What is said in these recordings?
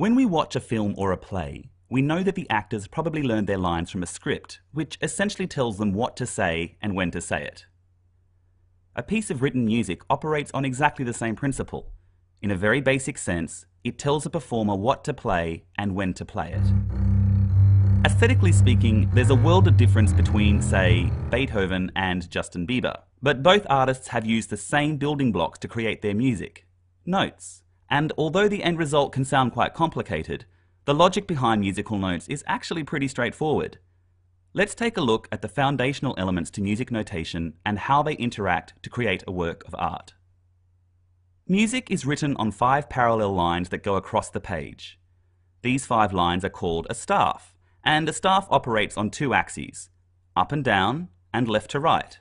When we watch a film or a play, we know that the actors probably learned their lines from a script, which essentially tells them what to say and when to say it. A piece of written music operates on exactly the same principle. In a very basic sense, it tells a performer what to play and when to play it. Aesthetically speaking, there's a world of difference between, say, Beethoven and Justin Bieber. But both artists have used the same building blocks to create their music notes. And although the end result can sound quite complicated, the logic behind musical notes is actually pretty straightforward. Let's take a look at the foundational elements to music notation and how they interact to create a work of art. Music is written on five parallel lines that go across the page. These five lines are called a staff, and a staff operates on two axes, up and down and left to right.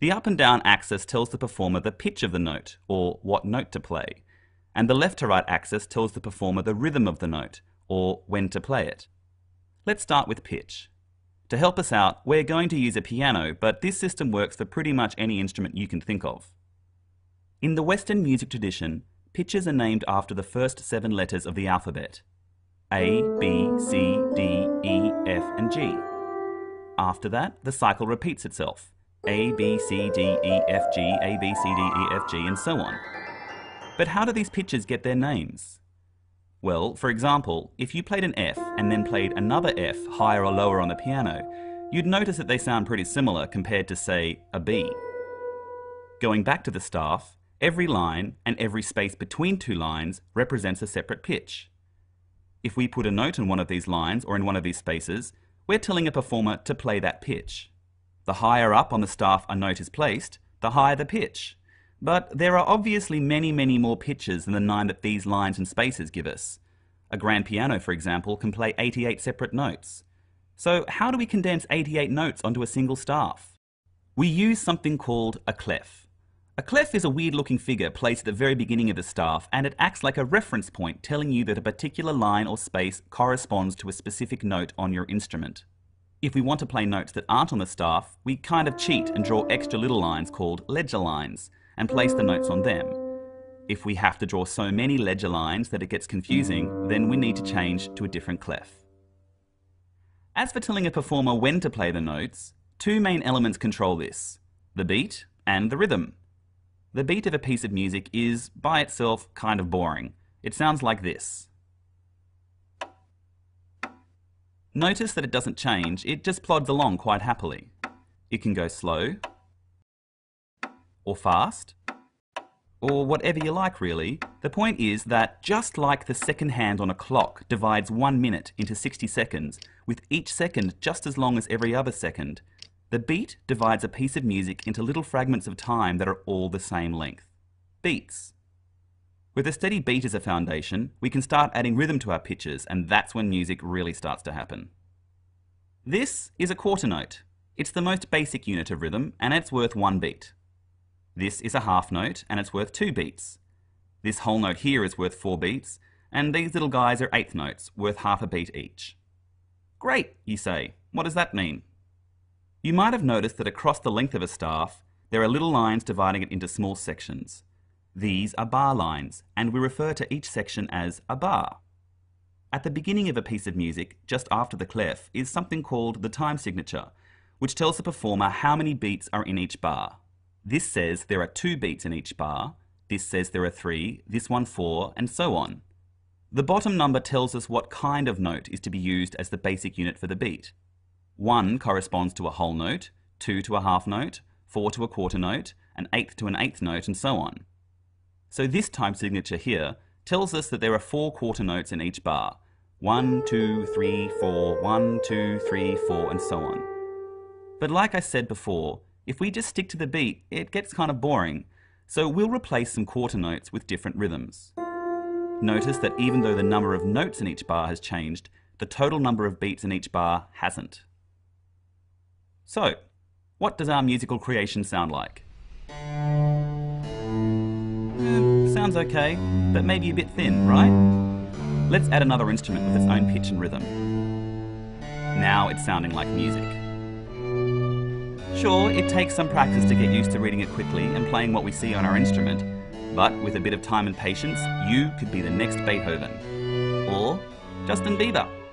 The up and down axis tells the performer the pitch of the note, or what note to play, and the left to right axis tells the performer the rhythm of the note, or when to play it. Let's start with pitch. To help us out, we're going to use a piano, but this system works for pretty much any instrument you can think of. In the Western music tradition, pitches are named after the first seven letters of the alphabet. A, B, C, D, E, F, and G. After that, the cycle repeats itself. A, B, C, D, E, F, G, A, B, C, D, E, F, G, and so on. But how do these pitches get their names? Well, for example, if you played an F and then played another F higher or lower on the piano, you'd notice that they sound pretty similar compared to, say, a B. Going back to the staff, every line and every space between two lines represents a separate pitch. If we put a note in one of these lines or in one of these spaces, we're telling a performer to play that pitch. The higher up on the staff a note is placed, the higher the pitch. But there are obviously many, many more pitches than the nine that these lines and spaces give us. A grand piano, for example, can play 88 separate notes. So how do we condense 88 notes onto a single staff? We use something called a clef. A clef is a weird looking figure placed at the very beginning of the staff and it acts like a reference point telling you that a particular line or space corresponds to a specific note on your instrument. If we want to play notes that aren't on the staff, we kind of cheat and draw extra little lines called ledger lines and place the notes on them. If we have to draw so many ledger lines that it gets confusing, then we need to change to a different clef. As for telling a performer when to play the notes, two main elements control this, the beat and the rhythm. The beat of a piece of music is, by itself, kind of boring. It sounds like this. Notice that it doesn't change, it just plods along quite happily. It can go slow, or fast, or whatever you like really. The point is that just like the second hand on a clock divides one minute into 60 seconds, with each second just as long as every other second, the beat divides a piece of music into little fragments of time that are all the same length. Beats. With a steady beat as a foundation, we can start adding rhythm to our pitches, and that's when music really starts to happen. This is a quarter note. It's the most basic unit of rhythm, and it's worth one beat. This is a half note and it's worth two beats. This whole note here is worth four beats, and these little guys are eighth notes, worth half a beat each. Great, you say. What does that mean? You might have noticed that across the length of a staff, there are little lines dividing it into small sections. These are bar lines, and we refer to each section as a bar. At the beginning of a piece of music, just after the clef, is something called the time signature, which tells the performer how many beats are in each bar. This says there are two beats in each bar, this says there are three, this one four, and so on. The bottom number tells us what kind of note is to be used as the basic unit for the beat. 1 corresponds to a whole note, 2 to a half note, 4 to a quarter note, an eighth to an eighth note, and so on. So this time signature here tells us that there are four quarter notes in each bar. 1, 2, 3, 4, 1, 2, 3, 4, and so on. But like I said before, if we just stick to the beat, it gets kind of boring, so we'll replace some quarter notes with different rhythms. Notice that even though the number of notes in each bar has changed, the total number of beats in each bar hasn't. So, what does our musical creation sound like? Eh, sounds okay, but maybe a bit thin, right? Let's add another instrument with its own pitch and rhythm. Now it's sounding like music. Sure, it takes some practice to get used to reading it quickly and playing what we see on our instrument, but with a bit of time and patience, you could be the next Beethoven. Or Justin Bieber.